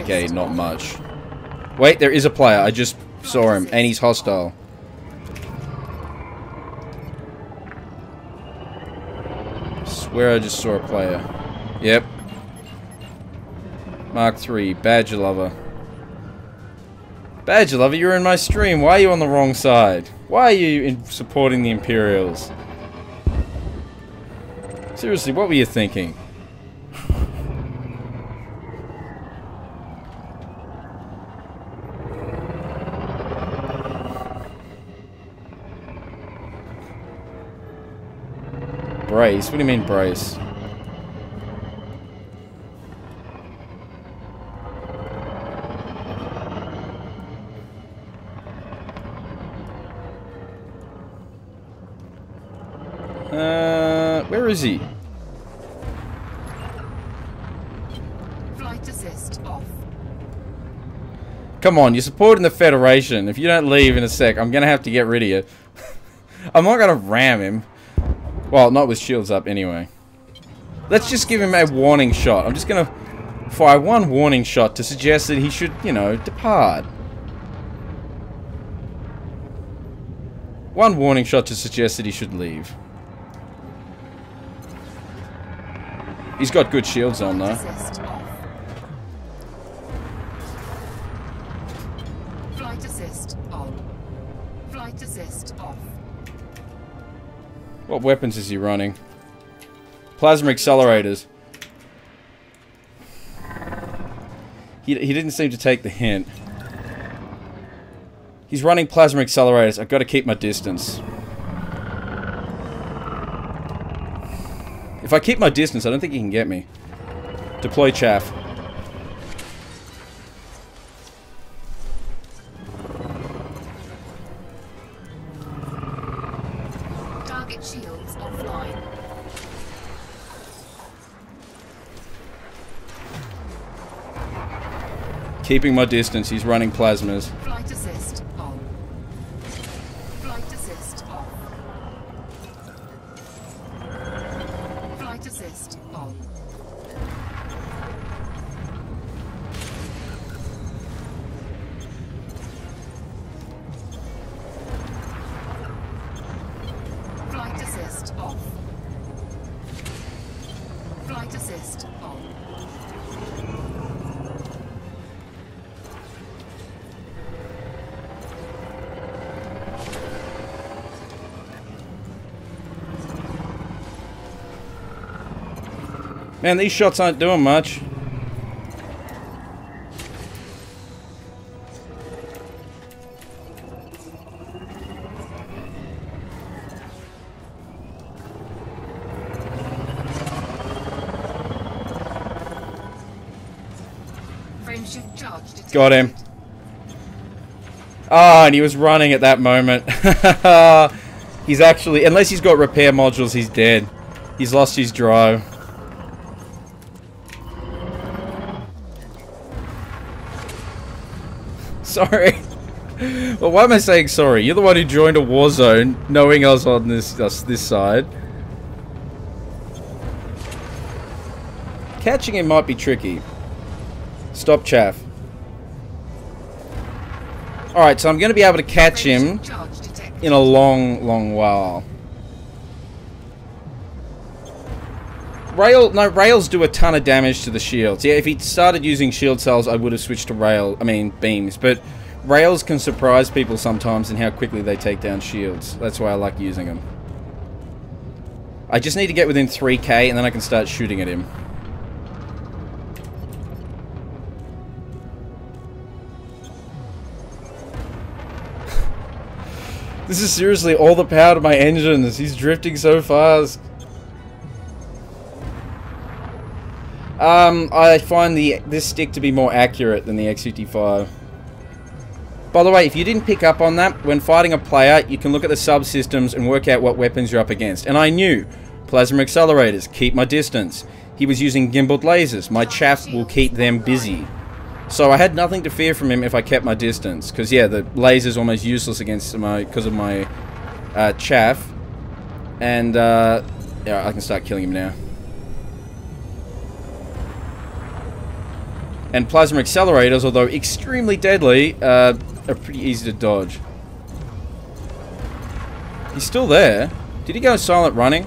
Okay, not much. Wait, there is a player. I just saw him, and he's hostile. Swear I just saw a player. Yep. Mark 3, BadgerLove. Badger Lover, you're in my stream. Why are you on the wrong side? Why are you supporting the Imperials? Seriously, what were you thinking? Brace? What do you mean brace? Uh, where is he? Flight assist off. Come on, you're supporting the Federation. If you don't leave in a sec, I'm gonna have to get rid of you. I'm not gonna ram him. Well, not with shields up anyway. Let's just give him a warning shot. I'm just gonna fire one warning shot to suggest that he should, you know, depart. One warning shot to suggest that he should leave. He's got good shields on though. Flight assist off. Flight assist on. Flight assist off. What weapons is he running? Plasma accelerators. He, he didn't seem to take the hint. He's running plasma accelerators. I've got to keep my distance. If I keep my distance, I don't think he can get me. Deploy chaff. Keeping my distance. He's running plasmas. Man, these shots aren't doing much. Got him. Ah, and he was running at that moment. he's actually, unless he's got repair modules, he's dead. He's lost his drive. Sorry. well, why am I saying sorry? You're the one who joined a war zone, knowing I was on this this, this side. Catching him might be tricky. Stop chaff. Alright, so I'm going to be able to catch him Frameshift charge detected. in a long, long while. Rail, no, rails do a ton of damage to the shields. Yeah, if he started using shield cells, I would have switched to rail, I mean, beams. But rails can surprise people sometimes in how quickly they take down shields. That's why I like using them. I just need to get within 3k and then I can start shooting at him. This is seriously all the power to my engines. He's drifting so fast. Um, I find the this stick to be more accurate than the X55. By the way, if you didn't pick up on that, when fighting a player, you can look at the subsystems and work out what weapons you're up against. And I knew. Plasma accelerators, keep my distance. He was using gimbaled lasers. My chaff will keep them busy. So I had nothing to fear from him if I kept my distance. Because, yeah, the laser's almost useless against my... Because of my uh, chaff. And, uh... Yeah, I can start killing him now. And plasma accelerators, although extremely deadly, uh, are pretty easy to dodge. He's still there. Did he go silent running?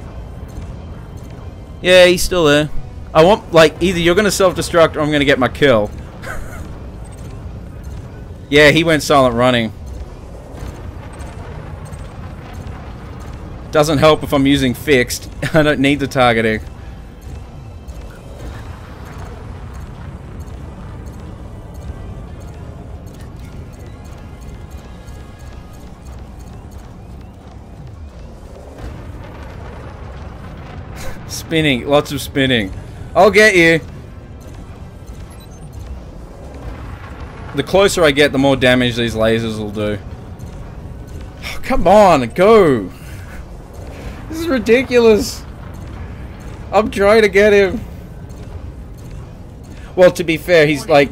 Yeah, he's still there. I want, like, either you're going to self-destruct or I'm going to get my kill. yeah, he went silent running. Doesn't help if I'm using fixed. I don't need the targeting. Spinning, lots of spinning. I'll get you. The closer I get, the more damage these lasers will do. Oh, come on, go. This is ridiculous. I'm trying to get him. Well, to be fair, he's like...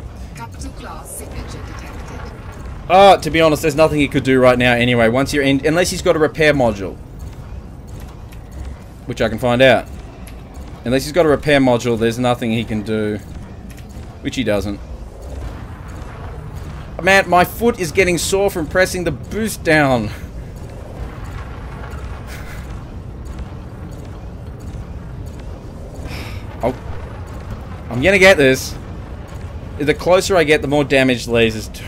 Ah, to be honest, there's nothing he could do right now anyway. Once you're in... Unless he's got a repair module. Which I can find out. Unless he's got a repair module, there's nothing he can do. Which he doesn't. Man, my foot is getting sore from pressing the boost down. Oh. I'm gonna get this. The closer I get, the more damage lasers do.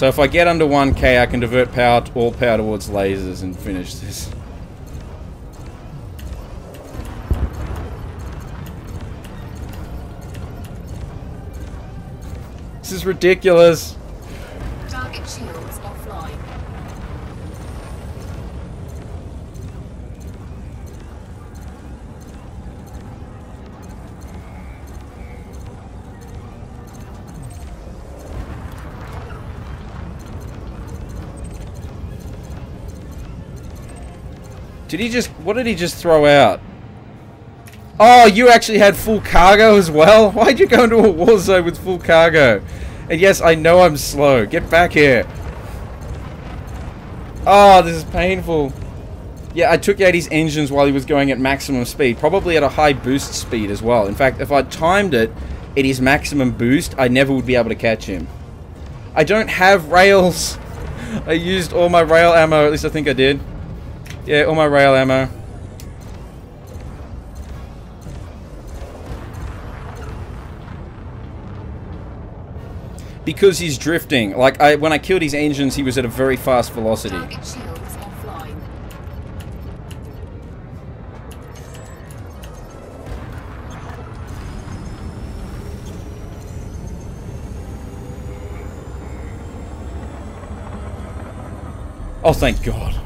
So if I get under 1k, I can divert power, all power towards lasers and finish this. This is ridiculous. Target shields Did he just... What did he just throw out? Oh, you actually had full cargo as well? Why'd you go into a war zone with full cargo? And yes, I know I'm slow. Get back here. Oh, this is painful. Yeah, I took out his engines while he was going at maximum speed. Probably at a high boost speed as well. In fact, if I timed it at his maximum boost, I never would be able to catch him. I don't have rails. I used all my rail ammo. At least I think I did. Yeah, all my rail ammo. Because he's drifting. Like, I when I killed his engines, he was at a very fast velocity. Target shields offline. Oh, thank God.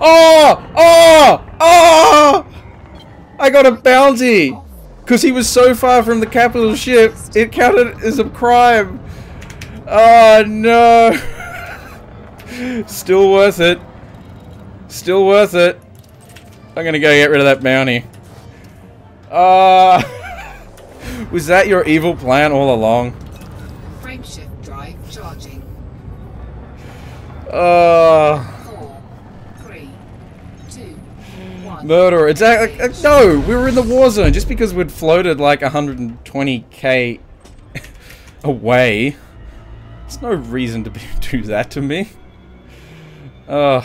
Oh! Oh! Oh! I got a bounty! Because he was so far from the capital ship, it counted as a crime. Oh, no. Still worth it. Still worth it. I'm gonna go get rid of that bounty. Uh, was that your evil plan all along? Frameshift drive charging. Uh, murderer. It's like, no, we were in the war zone just because we'd floated like 120k away. There's no reason to be, do that to me. Uh.